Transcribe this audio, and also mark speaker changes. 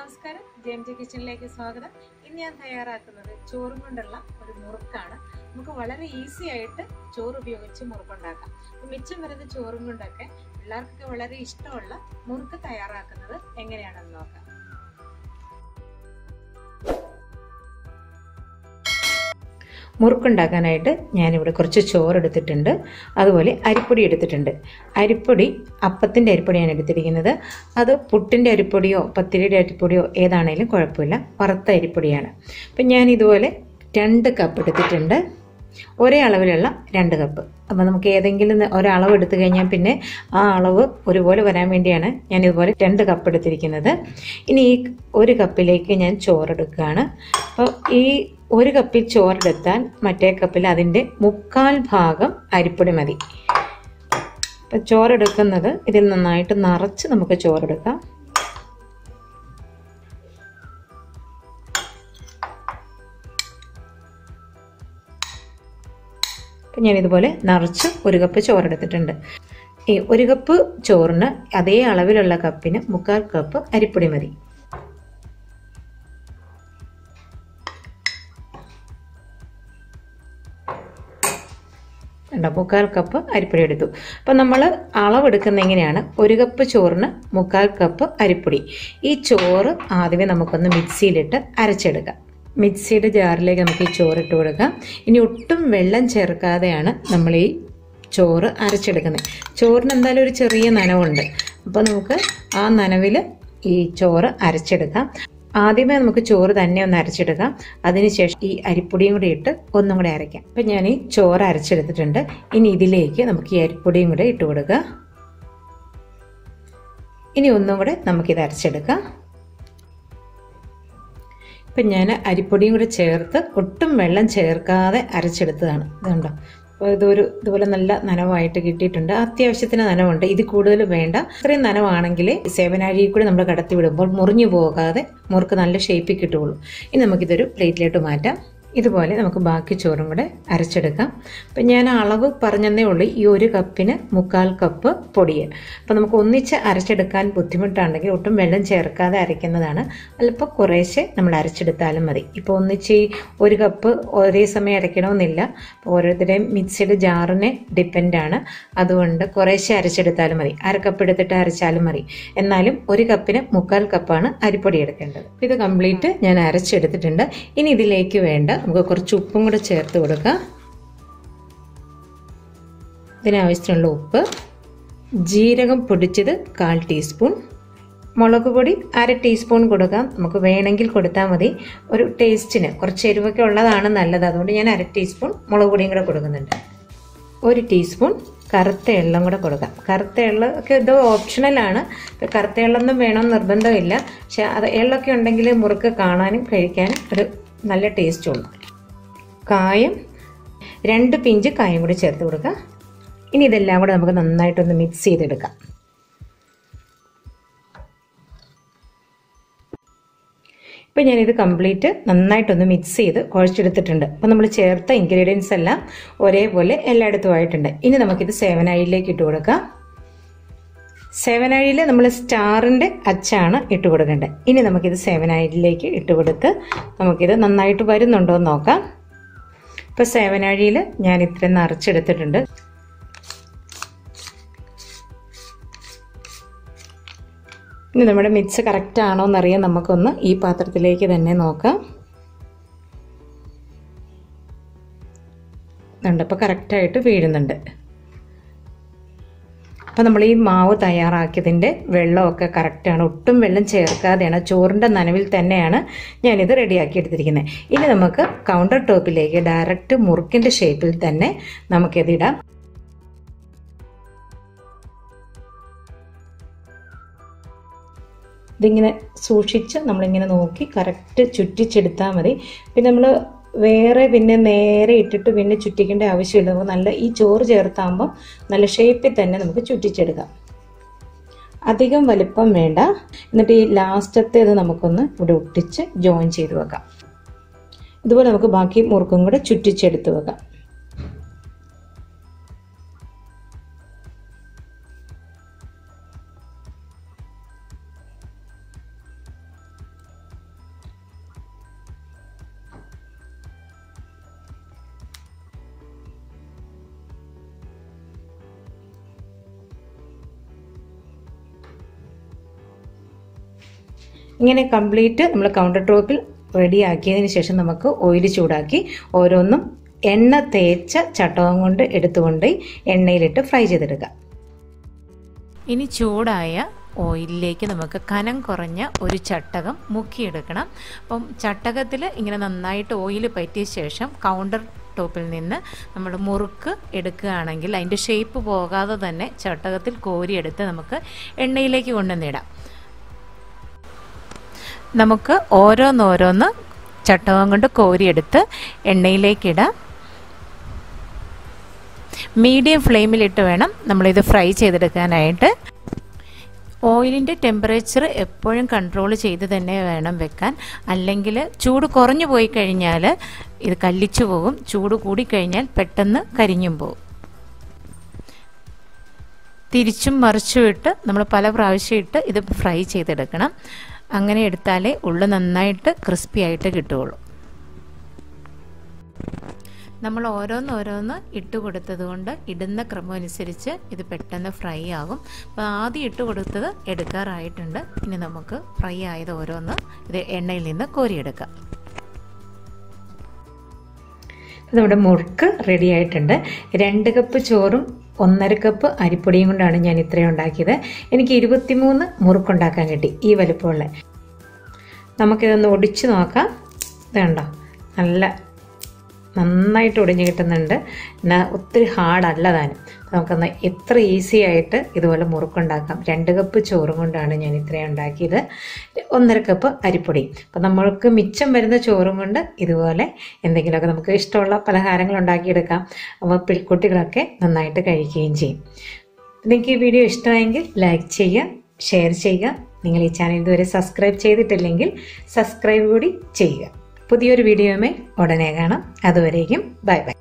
Speaker 1: നമസ്കാരം. ജെയിം ജെ കിച്ചണിലേക്ക് സ്വാഗതം. ഇന്ന് ഞാൻ തയ്യാറാക്കുന്നത് ചോറും കൊണ്ടുള്ള ഒരു മുറുക്കാണ്. നമുക്ക് വളരെ ഈസി ആയിട്ട് ചോറ് ഉപയോഗിച്ച് മുറുക്കുണ്ടാക്കാം. മിച്ചം വരുന്ന ചോറും കൊണ്ടൊക്കെ പിള്ളേർക്കൊക്കെ വളരെ ഇഷ്ടമുള്ള മുറുക്ക് തയ്യാറാക്കുന്നത് എങ്ങനെയാണെന്ന് നോക്കാം. മുറുക്കുണ്ടാക്കാനായിട്ട് ഞാനിവിടെ കുറച്ച് ചോറ് എടുത്തിട്ടുണ്ട് അതുപോലെ അരിപ്പൊടി എടുത്തിട്ടുണ്ട്. അരിപ്പൊടി അപ്പത്തിന്റെ അരിപ്പൊടിയാണ് എടുത്തിരിക്കുന്നത്. അത് പുട്ടിന്റെ അരിപ്പൊടിയോ പത്തിരിയുടെ അരിപ്പൊടിയോ ഏതാണേലും കുഴപ്പമില്ല. വറുത്ത അരിപ്പൊടിയാണ്. അപ്പം ഞാൻ ഇതുപോലെ രണ്ട് കപ്പ് എടുത്തിട്ടുണ്ട്. ഒരേ അളവിലുള്ള രണ്ട് കപ്പ് അപ്പം നമുക്ക് ഏതെങ്കിലും ഒരളവ് എടുത്തു കഴിഞ്ഞാൽ പിന്നെ ആ അളവ് ഒരുപോലെ വരാൻ വേണ്ടിയാണ് ഞാൻ ഇതുപോലെ രണ്ട് കപ്പ് എടുത്തിരിക്കുന്നത്. ഇനി ഈ ഒരു കപ്പിലേക്ക് ഞാൻ ചോറെടുക്കുകയാണ്. അപ്പോൾ ഈ ഒരു കപ്പിൽ ചോറെടുത്താൽ മറ്റേ കപ്പിൽ അതിന്റെ മുക്കാൽ ഭാഗം അരിപ്പൊടി മതി. അപ്പം ചോറെടുക്കുന്നത് ഇതിൽ നന്നായിട്ട് നിറച്ച് നമുക്ക് ചോറെടുക്കാം. അപ്പം ഞാനിതുപോലെ നിറച്ച് ഒരു കപ്പ് ചോറെടുത്തിട്ടുണ്ട്. ഈ ഒരു കപ്പ് ചോറിന് അതേ അളവിലുള്ള കപ്പിന് മുക്കാൽ കപ്പ് അരിപ്പൊടി മതി. ഉണ്ടോ മുക്കാൽ കപ്പ് അരിപ്പൊടി എടുത്തു. അപ്പം നമ്മൾ അളവെടുക്കുന്ന എങ്ങനെയാണ്? ഒരു കപ്പ് ചോറിന് മുക്കാൽ കപ്പ് അരിപ്പൊടി. ഈ ചോറ് ആദ്യമേ നമുക്കൊന്ന് മിക്സിയിലിട്ട് അരച്ചെടുക്കാം. മിക്സിയുടെ ജാറിലേക്ക് നമുക്ക് ഈ ചോറ് ഇട്ട് കൊടുക്കാം. ഇനി ഒട്ടും വെള്ളം ചേർക്കാതെയാണ് നമ്മൾ ഈ ചോറ് അരച്ചെടുക്കുന്നത്. ചോറിന് എന്തായാലും ഒരു ചെറിയ നനവുണ്ട്. അപ്പോൾ നമുക്ക് ആ നനവിൽ ഈ ചോറ് അരച്ചെടുക്കാം. ആദ്യമേ നമുക്ക് ചോറ് തന്നെ ഒന്ന് അരച്ചെടുക്കാം അതിനുശേഷം ഈ അരിപ്പൊടിയും കൂടി ഇട്ട് ഒന്നും കൂടെ അരയ്ക്കാം. അപ്പം ഞാൻ ഈ ചോറ് അരച്ചെടുത്തിട്ടുണ്ട്. ഇനി ഇതിലേക്ക് നമുക്ക് ഈ അരിപ്പൊടിയും കൂടെ ഇട്ട് കൊടുക്കുക. ഇനി ഒന്നും കൂടെ നമുക്കിത് അരച്ചെടുക്കാം. ഇപ്പം ഞാൻ അരിപ്പൊടിയും കൂടെ ചേർത്ത് ഒട്ടും വെള്ളം ചേർക്കാതെ അരച്ചെടുത്തതാണ്. ഇതുണ്ടോ? ഇതൊരു ഇതുപോലെ നല്ല നനവായിട്ട് കിട്ടിയിട്ടുണ്ട്. അത്യാവശ്യത്തിന് നനവുണ്ട്. ഇത് കൂടുതൽ വേണ്ട. ഇത്രയും നനവാണെങ്കിൽ സേവനാഴിയിൽ കൂടി നമ്മൾ കടത്തി വിടുമ്പോൾ മുറിഞ്ഞു പോകാതെ മുറുക്ക് നല്ല ഷേപ്പിൽ കിട്ടുകയുള്ളൂ. ഇനി നമുക്കിതൊരു പ്ലേറ്റിലോട്ട് മാറ്റാം. ഇതുപോലെ നമുക്ക് ബാക്കി ചോറും കൂടെ അരച്ചെടുക്കാം. അപ്പം ഞാൻ അളവ് പറഞ്ഞതേ ഉള്ളൂ ഈ ഒരു കപ്പിന് മുക്കാൽ കപ്പ് പൊടിയെ അപ്പം നമുക്ക് ഒന്നിച്ച് അരച്ചെടുക്കാൻ ബുദ്ധിമുട്ടാണെങ്കിൽ ഒട്ടും വെള്ളം ചേർക്കാതെ അരയ്ക്കുന്നതാണ്. അല്പം കുറേശ്ശെ നമ്മൾ അരച്ചെടുത്താലും മതി. ഇപ്പോൾ ഒന്നിച്ച് ഒരു കപ്പ് ഒരേ സമയം അരയ്ക്കണമെന്നില്ല. ഓരോരുത്തരുടെയും മിക്സിയുടെ ജാറിനെ ഡിപ്പെൻഡാണ് അതുകൊണ്ട് കുറേശ്ശെ അരച്ചെടുത്താലും മതി. അര കപ്പ് എടുത്തിട്ട് അരച്ചാലും മതി. എന്നാലും ഒരു കപ്പിന് മുക്കാൽ കപ്പാണ് അരിപ്പൊടി എടുക്കേണ്ടത്. ഇത് കംപ്ലീറ്റ് ഞാൻ അരച്ചെടുത്തിട്ടുണ്ട്. ഇനി ഇതിലേക്ക് വേണ്ട നമുക്ക് കുറച്ച് ഉപ്പും കൂടെ ചേർത്ത് കൊടുക്കാം. ഇതിനാവശ്യത്തിനുള്ള ഉപ്പ് ജീരകം പൊടിച്ചത് കാൽ ടീസ്പൂൺ മുളക് പൊടി അര ടീസ്പൂൺ കൊടുക്കാം. നമുക്ക് വേണമെങ്കിൽ കൊടുത്താൽ മതി. ഒരു ടേസ്റ്റിന് കുറച്ച് എരിവൊക്കെ ഉള്ളതാണ് നല്ലത്. അതുകൊണ്ട് ഞാൻ അര ടീസ്പൂൺ മുളക് പൊടിയും കൂടെ കൊടുക്കുന്നുണ്ട്. ഒരു ടീസ്പൂൺ കറുത്ത എള്ളം കൂടെ കൊടുക്കാം. കറുത്ത എള്ള ഒക്കെ ഇത് ഓപ്ഷണലാണ് കറുത്ത എള്ളൊന്നും വേണമെന്ന് നിർബന്ധമില്ല. പക്ഷെ അത് എള്ളൊക്കെ ഉണ്ടെങ്കിൽ മുറുക്ക് കാണാനും കഴിക്കാനും ഒരു നല്ല ടേസ്റ്റുള്ളൂ കായം രണ്ട് പിഞ്ച് കായം കൂടി ചേർത്ത് കൊടുക്കുക. ഇനി ഇതെല്ലാം കൂടെ നമുക്ക് നന്നായിട്ടൊന്ന് മിക്സ് ചെയ്തെടുക്കാം. ഇപ്പം ഞാനിത് കംപ്ലീറ്റ് നന്നായിട്ടൊന്ന് മിക്സ് ചെയ്ത് കുഴച്ചെടുത്തിട്ടുണ്ട്. അപ്പം നമ്മൾ ചേർത്ത ഇൻഗ്രീഡിയൻസ് എല്ലാം ഒരേപോലെ എല്ലായിടത്തും ആയിട്ടുണ്ട്. ഇനി നമുക്കിത് സേവനായിലേക്ക് ഇട്ട് കൊടുക്കാം. സേവനാഴിയിൽ നമ്മൾ സ്റ്റാറിന്റെ അച്ചാണ് ഇട്ട് കൊടുക്കേണ്ടത്. ഇനി നമുക്കിത് സേവനാഴിയിലേക്ക് ഇട്ട് കൊടുത്ത് നമുക്കിത് നന്നായിട്ട് വരുന്നുണ്ടോ എന്ന് നോക്കാം. ഇപ്പോൾ സേവനാഴിയിൽ ഞാൻ ഇത്രയും നിറച്ചെടുത്തിട്ടുണ്ട്. ഇനി നമ്മുടെ മിക്സ് കറക്റ്റ് ആണോ എന്നറിയാൻ നമുക്കൊന്ന് ഈ പാത്രത്തിലേക്ക് തന്നെ നോക്കാം. ഉണ്ട് അപ്പോൾ കറക്റ്റായിട്ട് വീഴുന്നുണ്ട്. അപ്പോൾ നമ്മൾ ഈ മാവ് തയ്യാറാക്കിയതിന്റെ വെള്ളമൊക്കെ കറക്റ്റാണ് ഒട്ടും വെള്ളം ചേർക്കാതെയാണ് ചോറിന്റെ നനവിൽ തന്നെയാണ് ഞാനിത് റെഡിയാക്കി എടുത്തിരിക്കുന്നത് ഇനി നമുക്ക് കൗണ്ടർ ടോപ്പിലേക്ക് ഡയറക്റ്റ് മുറുക്കിന്റെ ഷേപ്പിൽ തന്നെ നമുക്കിതിടാം ഇതിങ്ങനെ സൂക്ഷിച്ച് നമ്മളിങ്ങനെ നോക്കി കറക്റ്റ് ചുറ്റിച്ചെടുത്താൽ മതി. പിന്നെ നമ്മൾ വേറെ പിന്നെ നേരെ ഇട്ടിട്ട് പിന്നെ ചുറ്റിക്കേണ്ട ആവശ്യമില്ല അപ്പോൾ നല്ല ഈ ചോറ് ചേർത്താകുമ്പോൾ നല്ല ഷേപ്പിൽ തന്നെ നമുക്ക് ചുറ്റിച്ചെടുക്കാം. അധികം വലിപ്പം വേണ്ട. എന്നിട്ട് ഈ ലാസ്റ്റത്തെ ഇത് നമുക്കൊന്ന് ഇവിടെ ഒട്ടിച്ച് ജോയിൻ ചെയ്ത് വെക്കാം. ഇതുപോലെ നമുക്ക് ബാക്കി മുറുക്കും കൂടെ ചുറ്റിച്ചെടുത്ത് വെക്കാം. ഇങ്ങനെ കംപ്ലീറ്റ് നമ്മൾ കൗണ്ടർ ടോപ്പിൽ റെഡിയാക്കിയതിന് ശേഷം നമുക്ക് ഓയിൽ ചൂടാക്കി ഓരോന്നും എണ്ണ തേച്ച ചട്ടകം കൊണ്ട് എടുത്തുകൊണ്ട് എണ്ണയിലിട്ട് ഫ്രൈ ചെയ്തെടുക്കുക.
Speaker 2: ഇനി ചൂടായ ഓയിലിലേക്ക് നമുക്ക് കനം കുറഞ്ഞ ഒരു ചട്ടകം മുക്കിയെടുക്കണം. അപ്പം ചട്ടകത്തിൽ ഇങ്ങനെ നന്നായിട്ട് ഓയിൽ പറ്റിയ ശേഷം കൗണ്ടർ ടോപ്പിൽ നിന്ന് നമ്മൾ മുറുക്ക് എടുക്കുകയാണെങ്കിൽ അതിന്റെ ഷേപ്പ് പോകാതെ തന്നെ ചട്ടകത്തിൽ കോരിയെടുത്ത് നമുക്ക് എണ്ണയിലേക്ക് കൊണ്ടുവന്നിടാം നമുക്ക് ഓരോന്നോരോന്ന് ചട്ടകം കൊണ്ട് കോരിയെടുത്ത് എണ്ണയിലേക്കിടാം മീഡിയം ഫ്ലെയിമിലിട്ട് വേണം നമ്മളിത് ഫ്രൈ ചെയ്തെടുക്കാനായിട്ട്. ഓയിലിന്റെ ടെമ്പറേച്ചർ എപ്പോഴും കൺട്രോൾ ചെയ്ത് തന്നെ വേണം വെക്കാൻ. അല്ലെങ്കിൽ ചൂട് കുറഞ്ഞു പോയി കഴിഞ്ഞാൽ ഇത് കല്ലിച്ചു പോകും. ചൂട് കൂടിക്കഴിഞ്ഞാൽ പെട്ടെന്ന് കരിഞ്ഞും പോകും. തിരിച്ചും മറിച്ചും ഇട്ട് നമ്മൾ പല പ്രാവശ്യം ഇട്ട് ഇത് ഫ്രൈ ചെയ്തെടുക്കണം. അങ്ങനെ എടുത്താലേ ഉള്ളു നന്നായിട്ട് ക്രിസ്പി ആയിട്ട് കിട്ടുകയുള്ളൂ. നമ്മൾ ഓരോന്നോരോന്ന് ഇട്ട് കൊടുത്തത് കൊണ്ട് ഇടുന്ന ക്രമം അനുസരിച്ച് ഇത് പെട്ടെന്ന് ഫ്രൈ ആകും. അപ്പോൾ ആദ്യം ഇട്ട് കൊടുത്തത് എടുക്കാറായിട്ടുണ്ട്. ഇനി നമുക്ക് ഫ്രൈ ആയത് ഓരോന്ന് ഇത് എണ്ണയിൽ നിന്ന് കോരിയെടുക്കാം.
Speaker 1: നമ്മുടെ മുറുക്ക് റെഡി ആയിട്ടുണ്ട്. രണ്ട് കപ്പ് ചോറും ഒന്നര കപ്പ് അരിപ്പൊടിയും കൊണ്ടാണ് ഞാൻ ഇത്രയും ഉണ്ടാക്കിയത്. എനിക്ക് ഇരുപത്തിമൂന്ന് മുറുക്കുണ്ടാക്കാൻ കിട്ടി ഈ വലുപ്പമുള്ള. നമുക്കിതൊന്ന് ഒടിച്ച് നോക്കാം. ഇതുണ്ടോ നല്ല നന്നായിട്ട് ഒടിഞ്ഞു കിട്ടുന്നുണ്ട്. എന്നാൽ ഒത്തിരി ഹാർഡല്ല താനും. നമുക്കൊന്ന് എത്ര ഈസി ആയിട്ട് ഇതുപോലെ മുറുക്കുണ്ടാക്കാം. രണ്ട് കപ്പ് ചോറും കൊണ്ടാണ് ഞാൻ ഇത്രയും ഉണ്ടാക്കിയത്. ഒന്നര കപ്പ് അരിപ്പൊടി. അപ്പം നമ്മൾക്ക് മിച്ചം വരുന്ന ചോറും കൊണ്ട് ഇതുപോലെ എന്തെങ്കിലുമൊക്കെ നമുക്ക് ഇഷ്ടമുള്ള പലഹാരങ്ങൾ ഉണ്ടാക്കിയെടുക്കാം. അപ്പോൾ കുട്ടികളൊക്കെ നന്നായിട്ട് കഴിക്കുകയും ചെയ്യും. നിങ്ങൾക്ക് ഈ വീഡിയോ ഇഷ്ടമായെങ്കിൽ ലൈക്ക് ചെയ്യുക ഷെയർ ചെയ്യുക. നിങ്ങൾ ഈ ചാനൽ ഇതുവരെ സബ്സ്ക്രൈബ് ചെയ്തിട്ടില്ലെങ്കിൽ സബ്സ്ക്രൈബ് കൂടി ചെയ്യുക. പുതിയൊരു വീഡിയോയുമായി ഉടനെ കാണാം. അതുവരേക്കും ബൈ ബൈ.